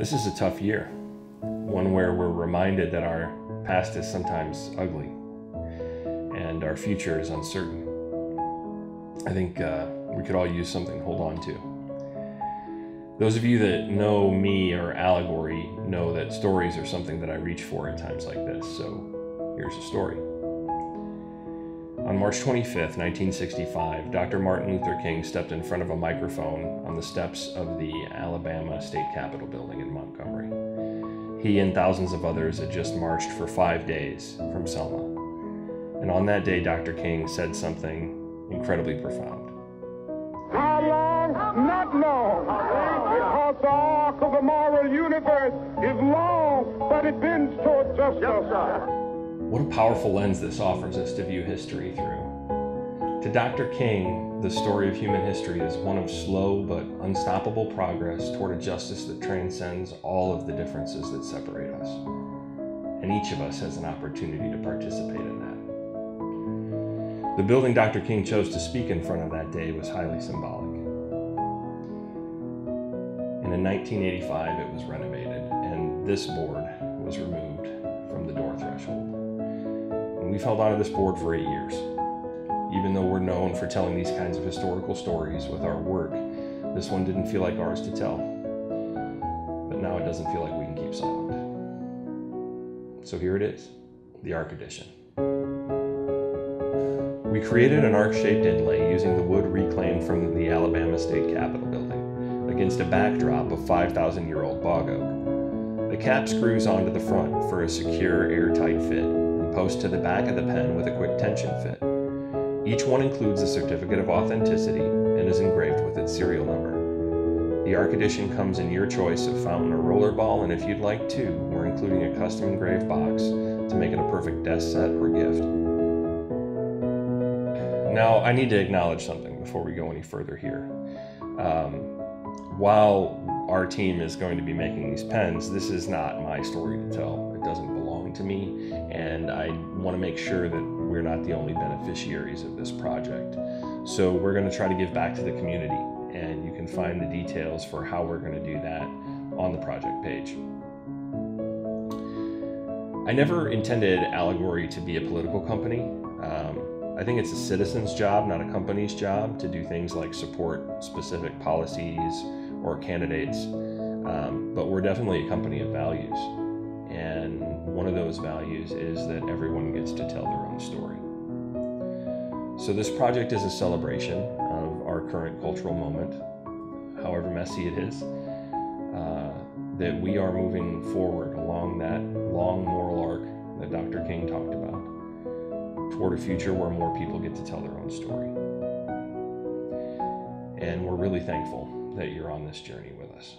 This is a tough year, one where we're reminded that our past is sometimes ugly and our future is uncertain. I think uh, we could all use something to hold on to. Those of you that know me or Allegory know that stories are something that I reach for at times like this, so here's a story. On March 25, 1965, Dr. Martin Luther King stepped in front of a microphone on the steps of the Alabama State Capitol building in Montgomery. He and thousands of others had just marched for five days from Selma. And on that day, Dr. King said something incredibly profound. How long? Not long. Because the arc of the moral universe is long, but it bends toward justice. What a powerful lens this offers us to view history through. To Dr. King, the story of human history is one of slow but unstoppable progress toward a justice that transcends all of the differences that separate us. And each of us has an opportunity to participate in that. The building Dr. King chose to speak in front of that day was highly symbolic. And in 1985, it was renovated, and this board was removed We've held onto this board for eight years. Even though we're known for telling these kinds of historical stories with our work, this one didn't feel like ours to tell. But now it doesn't feel like we can keep silent. So here it is the Arc Edition. We created an arc shaped inlay using the wood reclaimed from the Alabama State Capitol building against a backdrop of 5,000 year old bog oak. The cap screws onto the front for a secure, airtight fit post to the back of the pen with a quick tension fit. Each one includes a certificate of authenticity and is engraved with its serial number. The Arc Edition comes in your choice of fountain or rollerball, and if you'd like to, we're including a custom engraved box to make it a perfect desk set or gift. Now, I need to acknowledge something before we go any further here. Um, while our team is going to be making these pens, this is not my story to tell. It doesn't belong to me, and I want to make sure that we're not the only beneficiaries of this project. So we're going to try to give back to the community, and you can find the details for how we're going to do that on the project page. I never intended Allegory to be a political company. Um, I think it's a citizen's job, not a company's job, to do things like support specific policies or candidates. Um, but we're definitely a company of values. And one of those values is that everyone gets to tell their own story. So, this project is a celebration of our current cultural moment, however messy it is, uh, that we are moving forward along that long moral arc that Dr. King talked about toward a future where more people get to tell their own story. And we're really thankful that you're on this journey with us.